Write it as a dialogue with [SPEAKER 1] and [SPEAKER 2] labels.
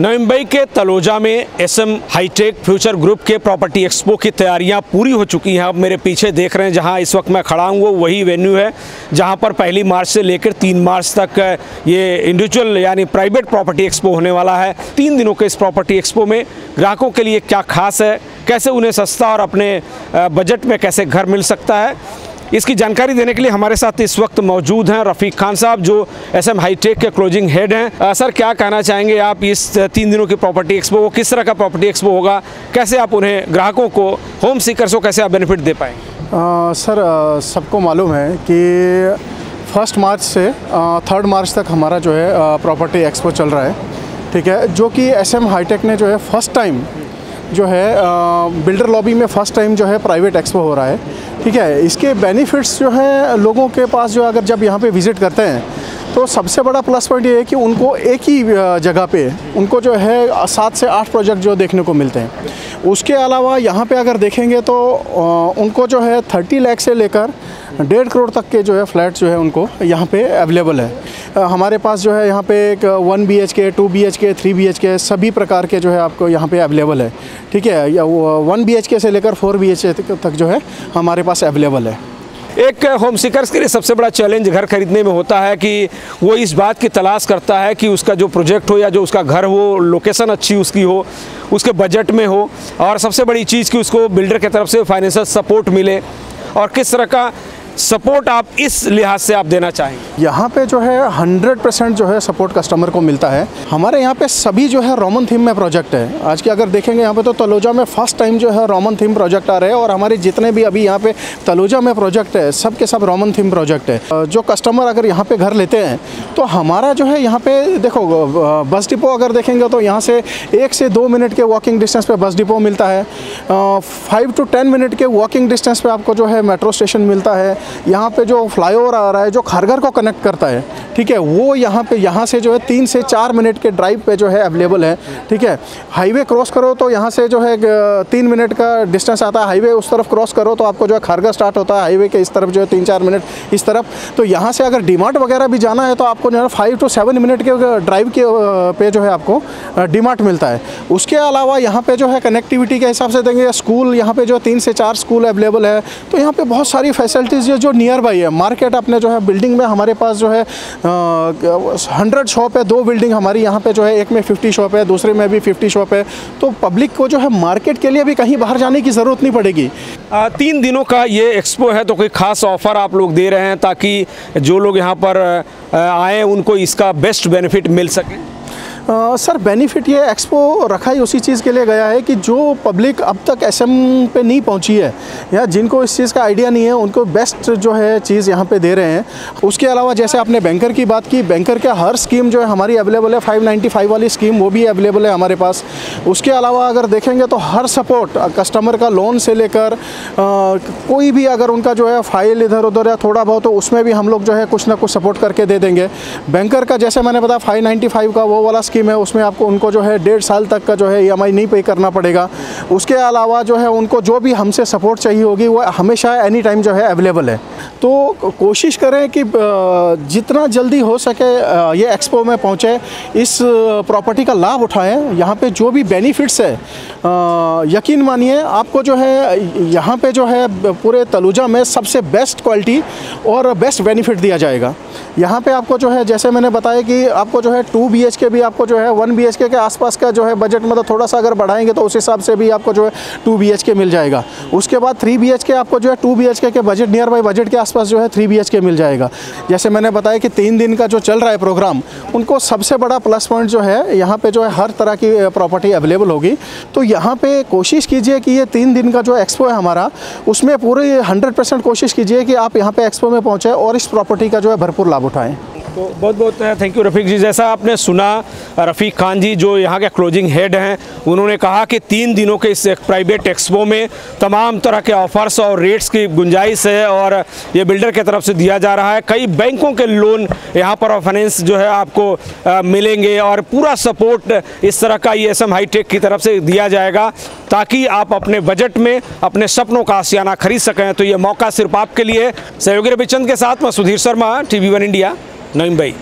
[SPEAKER 1] मुंबई के तलोजा में SM hitech future group के प्रॉपर्टी एक्सपो की तैयारियाँ पूरी हो चुकी हैं। आप मेरे पीछे देख रहे हैं, जहाँ इस वक्त मैं खड़ा हूँ, वो वही वेन्यू है, जहाँ पर पहली मार्च से लेकर तीन मार्च तक ये इंडिविजुअल यानी प्राइवेट प्रॉपर्टी एक्सपो होने वाला है। तीन दिनों के इस प्रॉपर्टी एक्सपो में ग्राहकों के लिए क्या खास है, कैसे उन्हें सस्ता और अपने बजट में कैसे घर मिल सकता है इसकी जानकारी देने के लिए हमारे साथ इस वक्त मौजूद हैं रफ़ीक खान साहब, जो एस एम हाईटेक के क्लोजिंग हेड हैं। सर, क्या कहना चाहेंगे आप इस तीन दिनों की प्रॉपर्टी एक्सपो वो किस तरह का प्रॉपर्टी एक्सपो होगा? कैसे आप उन्हें, ग्राहकों को होम सीकर्स को कैसे आप बेनिफिट दे पाएँगे?
[SPEAKER 2] सर सबको मालूम है कि फ़र्स्ट मार्च से थर्ड मार्च तक हमारा जो है प्रॉपर्टी एक्सपो चल रहा है। ठीक है? जो कि एस एम हाईटेक ने जो है फ़र्स्ट टाइम जो है बिल्डर लॉबी में फ़र्स्ट टाइम जो है प्राइवेट एक्सपो हो रहा है। ठीक है, इसके बेनिफिट्स जो है लोगों के पास जो अगर जब यहाँ पे विज़िट करते हैं तो सबसे बड़ा प्लस पॉइंट ये है कि उनको एक ही जगह पे उनको जो है सात से आठ प्रोजेक्ट जो देखने को मिलते हैं। उसके अलावा यहाँ पे अगर देखेंगे तो उनको जो है थर्टी लैख से लेकर डेढ़ करोड़ तक के जो है फ्लैट जो है उनको यहाँ पे अवेलेबल है। हमारे पास जो है यहाँ पे एक one B H K two B H K three B H K सभी प्रकार के जो है आपको यहाँ पे अवेलेबल है। ठीक है? या वो वन बी एच के से लेकर फोर बी एच के तक जो है हमारे पास अवेलेबल है।
[SPEAKER 1] एक होम सीकर्स के लिए सबसे बड़ा चैलेंज घर खरीदने में होता है कि वो इस बात की तलाश करता है कि उसका जो प्रोजेक्ट हो या जो उसका घर हो लोकेशन अच्छी उसकी हो, उसके बजट में हो, और सबसे बड़ी चीज़ कि उसको बिल्डर की तरफ़ से फाइनेंशियल सपोर्ट मिले। और किस तरह का सपोर्ट आप इस लिहाज से आप देना चाहेंगे?
[SPEAKER 2] यहाँ पे जो है 100 परसेंट जो है सपोर्ट कस्टमर को मिलता है। हमारे यहाँ पे सभी जो है रोमन थीम में प्रोजेक्ट है। आज के अगर देखेंगे यहाँ पे तो तलोजा में फ़र्स्ट टाइम जो है रोमन थीम प्रोजेक्ट आ रहे हैं और हमारे जितने भी अभी यहाँ पे तलोजा में प्रोजेक्ट है, सब के सब रोमन थीम प्रोजेक्ट है। जो कस्टमर अगर यहाँ पे घर लेते हैं तो हमारा जो है यहाँ पे देखो बस डिपो अगर देखेंगे तो यहाँ से एक से दो मिनट के वॉकिंग डिस्टेंस पर बस डिपो मिलता है। फाइव टू टेन मिनट के वॉकिंग डिस्टेंस पर आपको जो है मेट्रो स्टेशन मिलता है। यहाँ पे जो फ्लाईओवर आ रहा है, जो खारघर को कनेक्ट करता है, ठीक है, वो यहाँ पे, यहाँ से जो है तीन से चार मिनट के ड्राइव पे जो है अवेलेबल है, ठीक है। हाईवे क्रॉस करो तो यहाँ से जो है तीन मिनट का डिस्टेंस आता है। हाईवे उस तरफ़ क्रॉस करो तो आपको जो है खारघर स्टार्ट होता है। हाईवे के इस तरफ़ जो है तीन चार मिनट इस तरफ़। तो यहाँ से अगर डीमार्ट वगैरह भी जाना है तो आपको जो है फाइव टू सेवन मिनट के ड्राइव के पे जो है आपको डीमार्ट मिलता है। उसके अलावा यहाँ पे जो है कनेक्टिविटी के हिसाब से देंगे स्कूल यहाँ पे जो तीन से चार स्कूल अवेलेबल है। तो यहाँ पे बहुत सारी फैसिलिटीज़ जो नियर बाई है मार्केट अपने जो है बिल्डिंग में हमारे पास जो है हंड्रेड शॉप है दो बिल्डिंग हमारी यहाँ पे जो है एक में फिफ्टी शॉप है दूसरे में भी फिफ्टी शॉप है। तो पब्लिक को जो है मार्केट के लिए भी कहीं बाहर जाने की ज़रूरत नहीं पड़ेगी।
[SPEAKER 1] आ, तीन दिनों का ये एक्सपो है तो कोई ख़ास ऑफ़र आप लोग दे रहे हैं ताकि जो लोग यहाँ पर आए उनको इसका बेस्ट बेनिफिट मिल सके।
[SPEAKER 2] आ, सर बेनिफिट ये एक्सपो रखा ही उसी चीज़ के लिए गया है कि जो पब्लिक अब तक एसएम पे नहीं पहुँची है या जिनको इस चीज़ का आइडिया नहीं है उनको बेस्ट जो है चीज़ यहाँ पे दे रहे हैं। उसके अलावा जैसे आपने बैंकर की बात की बैंकर के हर स्कीम जो है हमारी अवेलेबल है 595 वाली स्कीम वो भी अवेलेबल है हमारे पास। उसके अलावा अगर देखेंगे तो हर सपोर्ट कस्टमर का लोन से लेकर कोई भी अगर उनका जो है फ़ाइल इधर उधर या थोड़ा बहुत तो उसमें भी हम लोग जो है कुछ ना कुछ सपोर्ट करके दे देंगे। बैंकर का जैसे मैंने बताया फाइव का वो वाला स्कीम है उसमें आपको, उनको जो है डेढ़ साल तक का जो है ईएमआई नहीं पे करना पड़ेगा। उसके अलावा जो है उनको जो भी हमसे सपोर्ट चाहिए होगी, वो हमेशा एनी टाइम जो है अवेलेबल है। तो कोशिश करें कि जितना जल्दी हो सके ये एक्सपो में पहुँचे, इस प्रॉपर्टी का लाभ उठाएँ। यहाँ पे जो भी बेनिफिट्स है यकीन मानिए, आपको जो है, यहाँ पे जो है पूरे तलुजा में सबसे बेस्ट क्वालिटी और बेस्ट बेनिफिट दिया जाएगा। यहाँ पे आपको जो है, जैसे मैंने बताया कि आपको जो है टू बी के भी आपको जो है वन बी के आसपास का जो है बजट मतलब थोड़ा सा अगर बढ़ाएँगे तो उस हिसाब से भी आपको जो है टू बी के मिल जाएगा। उसके बाद थ्री बी के आपको जो है two B K budget near by budget के आसपास जो है थ्री बी के मिल जाएगा। जैसे मैंने बताया कि तीन दिन का जो चल रहा है प्रोग्राम उनको सबसे बड़ा प्लस पॉइंट जो है, यहाँ पर जो है हर तरह की प्रॉपर्टी अवेलेबल होगी। तो यहाँ पर कोशिश कीजिए कि ये तीन दिन का जो एक्सपो है हमारा, उसमें पूरी हंड्रेड कोशिश कीजिए कि आप यहाँ पर एक्सपो में पहुँचे और इस प्रॉपर्टी का जो है भरपूर लाभ उठाएँ
[SPEAKER 1] तो बहुत बहुत थैंक यू रफ़ीक जी। जैसा आपने सुना रफ़ीक खान जी जो यहाँ के क्लोजिंग हेड हैं उन्होंने कहा कि तीन दिनों के इस प्राइवेट एक्सपो में तमाम तरह के ऑफर्स और रेट्स की गुंजाइश है और ये बिल्डर के तरफ़ से दिया जा रहा है। कई बैंकों के लोन यहाँ पर फाइनेंस जो है आपको आ, मिलेंगे और पूरा सपोर्ट इस तरह का ये एस एम हाईटेक की तरफ़ से दिया जाएगा ताकि आप अपने बजट में अपने सपनों का आसियाना खरीद सकें। तो ये मौका सिर्फ़ आपके लिए सहयोगी रविचंद के साथ मैं Sudhir Sharma T one India Naeem भाई।